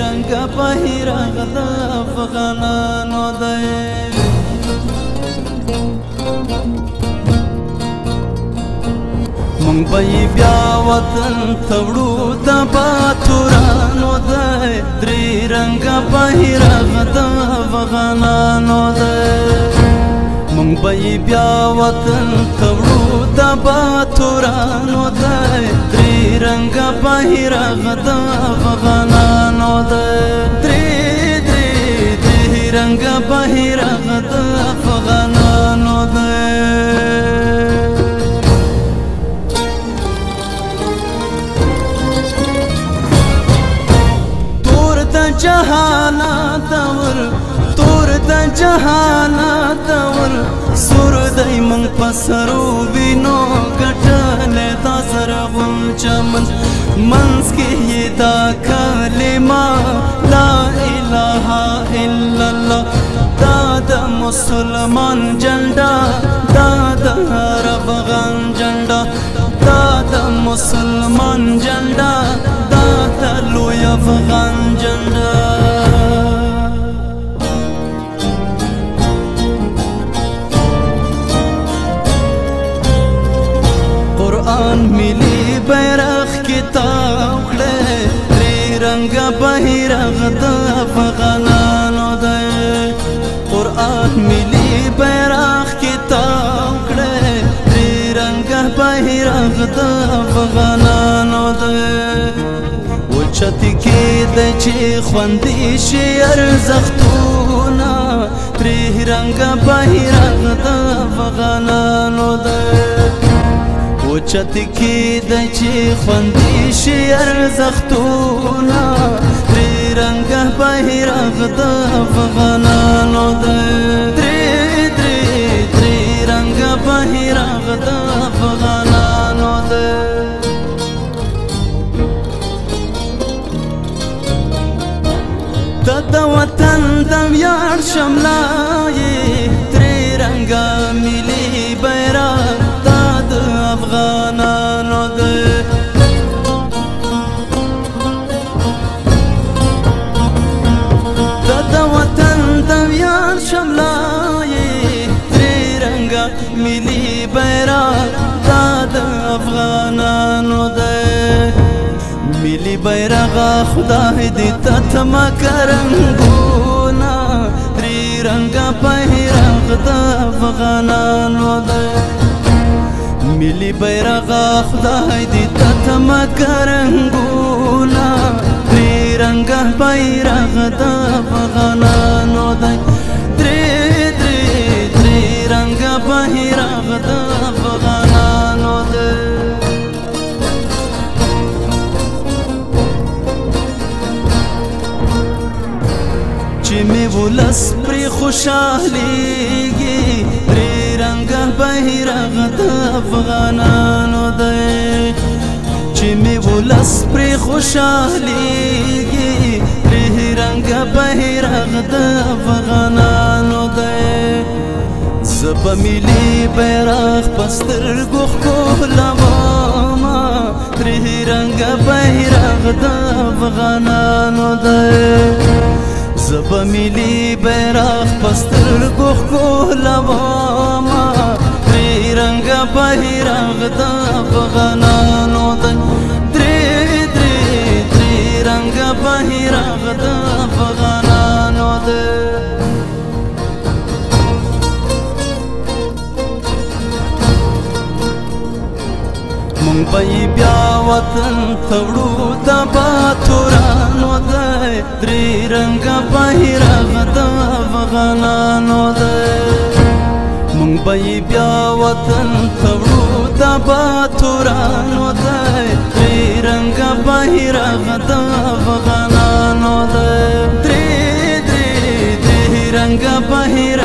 رنگ په رغل افغانانو دی مونږ به بیا وطن تړو د باتورانو دی درې رنگ په رغل افغانانو دی مونږ به بیا وطن تړو د باتورانو دی رنگ بهر غدا افغانانو د درې درې درې رنگ بهر غدا افغانانو د تور د جهانات ور تور د جهانات ور سور دای من پسرو وینو ګټلې غم چمن منز کے یہ دا کلمہ لا الہ الا اللہ دادا مسلمان جنڈا دادا ہر غم جنڈا دادا مسلمان جنڈا دا دگان جنڈا قرآن ملی تاو کړې تری رنگ بهیر غد فغانانو دې قران ملي بیرغ کې تاو کړې تری رنگ بهیر غد فغانانو دې وچت کې د چې خوندې شي ارزښتونه تری رنگ بهیر غد فغانانو دې اوچت کی د چې خوندې شي ارزښتونه تری رنگ بهر غد افغانانو د تری تری تری رنگ بهر غد افغانانو د د وطن د یار شملان ملی بیرغا خدای دی تتم کرنگونا تری رنگا بیرغ دا افغانان وده ملی بیرغا خدای دی تتم کرنگونا تری رنگا بیرغ دا افغانان وده لس پر خوشحالیږي تری رنگ بیرغ د افغانانو دی چې می ولس پر خوشحالیږي تری رنگ بیرغ د افغانانو دی زب ملي بیرغ پستر ګخ کولا ما تری رنگ بیرغ د افغانانو دی په ملي بیرغ پستر کو خلوا ما درې رنگ په رنگ د افغانانو د درې درې درې رنگ په رنگ د افغانانو د مونږ به بیا وطن ته وړو د باتور درې رنگ بهر غدا وغنانو ده مونږ به بیا وطن تړو د باتورانو ده درې رنگ بهر غدا وغنانو ده درې درې درې رنگ بهر